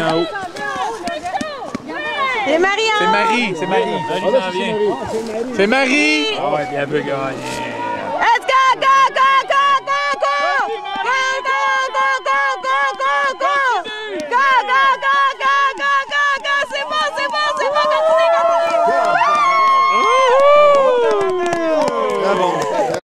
En haut. C'est Marie C'est. Marie, c'est Marie. C'est Marie! Ah ouais, puis elle veut gagner.